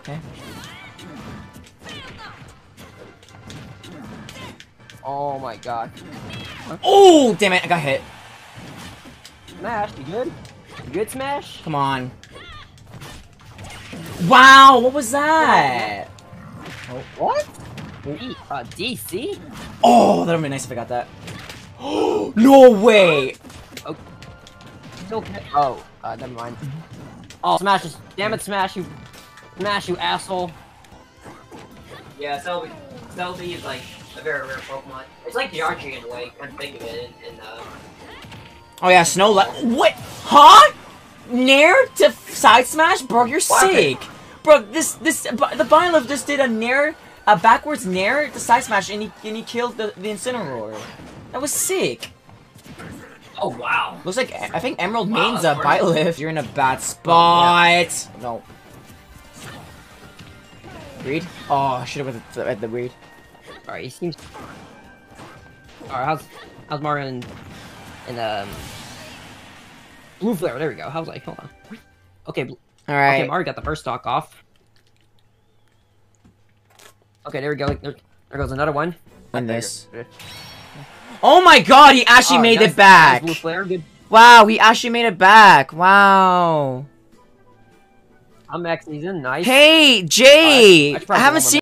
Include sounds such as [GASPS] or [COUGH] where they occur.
Okay. Oh my god. Oh, damn it, I got hit. Smash, you good? You good, Smash? Come on. Wow, what was that? Oh, what? D, uh, DC? Oh, that would be nice if I got that. [GASPS] no way! Still ca- Oh, uh, never mind. Oh, Smash Damn it, Smash, you- Smash, you asshole. Yeah, Celebi, Celebi is like a very rare Pokemon. It's like Georgie in a way, kind of think of it, and uh, Oh yeah, Snow Le- What? Huh? Nair to side smash? Bro, you're What sick. Bro, this, this, bu- the Byleth just did a Nair, a backwards Nair to side smash and he, and he killed the, the Incineroar. That was sick. oh wow. Looks like, I think Emerald Wow, Main's a that's. You're in a bad spot. No. Reed? Oh, I should've went at the, the Reed. Alright, he seems... Alright, how's... How's Mario in... In, um... Blue Flare, there we go. How's like, hold on. Okay, Alright. okay, Mario got the first stock off. Okay, there we go. There, there goes another one. Win this. Oh my god, he actually Oh, made nice- it back! nice Blue Flare, good. Wow, he actually made it back. Wow. I'm Max season, nice. Hey, Jay! I I haven't seen